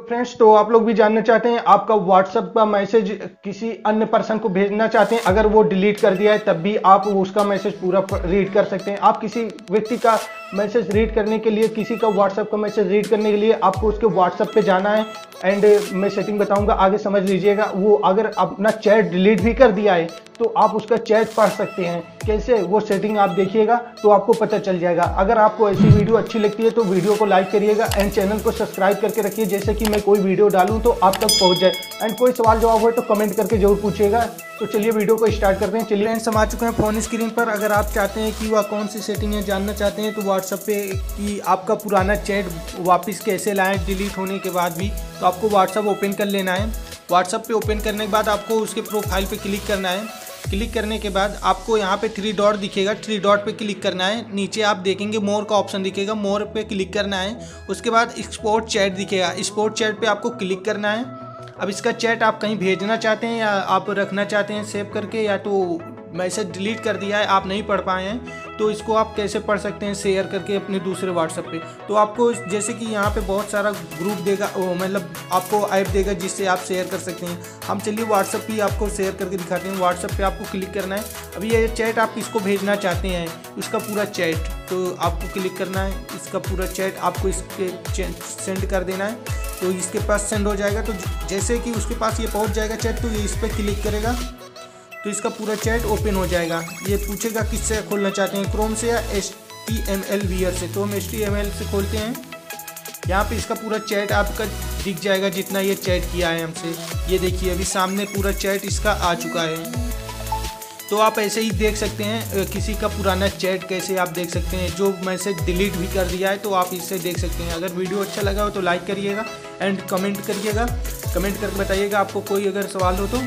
तो फ्रेंड्स तो आप लोग भी जानना चाहते हैं, आपका व्हाट्सएप का मैसेज किसी अन्य पर्सन को भेजना चाहते हैं, अगर वो डिलीट कर दिया है, तब भी आप उसका मैसेज पूरा रीड कर सकते हैं। आप किसी व्यक्ति का मैसेज रीड करने के लिए, किसी का व्हाट्सएप का मैसेज रीड करने के लिए आपको उसके व्हाट्सएप पे जाना है। एंड मैं सेटिंग बताऊँगा, आगे समझ लीजिएगा, वो अगर अपना चैट डिलीट भी कर दिया है तो आप उसका चैट पढ़ सकते हैं। कैसे? वो सेटिंग आप देखिएगा तो आपको पता चल जाएगा। अगर आपको ऐसी वीडियो अच्छी लगती है तो वीडियो को लाइक करिएगा एंड चैनल को सब्सक्राइब करके रखिए। जैसे कि मैं कोई वीडियो डालूँ तो आप तक पहुँच जाए। एंड कोई सवाल जवाब हो तो कमेंट करके ज़रूर पूछिएगा। तो चलिए वीडियो को स्टार्ट करते हैं। चलिए फ्रेंड्स हम आ चुके हैं फ़ोन स्क्रीन पर। अगर आप चाहते हैं कि वह कौन सी सेटिंग है जानना चाहते हैं तो व्हाट्सएप पे कि आपका पुराना चैट वापस कैसे लाएँ डिलीट होने के बाद भी तो आपको व्हाट्सएप ओपन कर लेना है। व्हाट्सएप पे ओपन करने के बाद आपको उसके प्रोफ़ाइल पे क्लिक करना है। क्लिक करने के बाद आपको यहाँ पे थ्री डॉट दिखेगा। थ्री डॉट पे क्लिक करना है। नीचे आप देखेंगे मोर का ऑप्शन दिखेगा। मोर पे क्लिक करना है। उसके बाद एक्सपोर्ट चैट दिखेगा। एक्सपोर्ट चैट पे आपको क्लिक करना है। अब इसका चैट आप कहीं भेजना चाहते हैं या आप रखना चाहते हैं सेव करके या तो मैसेज डिलीट कर दिया है, आप नहीं पढ़ पाए हैं तो इसको आप कैसे पढ़ सकते हैं शेयर करके अपने दूसरे व्हाट्सएप पे। तो आपको जैसे कि यहाँ पे बहुत सारा ग्रुप देगा मतलब आपको ऐप देगा जिससे आप शेयर कर सकते हैं। हम चलिए व्हाट्सएप पे आपको शेयर करके दिखाते हैं। व्हाट्सएप पे आपको क्लिक करना है। अभी ये चैट आप किसको भेजना चाहते हैं, इसका पूरा चैट तो आपको क्लिक करना है। इसका पूरा चैट आपको इस सेंड कर देना है। तो इसके पास सेंड हो जाएगा। तो जैसे कि उसके पास ये पहुँच जाएगा चैट तो ये इस पर क्लिक करेगा। तो इसका पूरा चैट ओपन हो जाएगा। ये पूछेगा किससे खोलना चाहते हैं, क्रोम से या H T M L viewer से? तो हम एच टी एम एल से खोलते हैं। यहाँ पे इसका पूरा चैट आपका दिख जाएगा जितना ये चैट किया है हमसे। ये देखिए, अभी सामने पूरा चैट इसका आ चुका है। तो आप ऐसे ही देख सकते हैं किसी का पुराना चैट कैसे आप देख सकते हैं। जो मैसेज डिलीट भी कर दिया है तो आप इससे देख सकते हैं। अगर वीडियो अच्छा लगा हो तो लाइक करिएगा एंड कमेंट करिएगा। कमेंट करके बताइएगा आपको कोई अगर सवाल हो तो।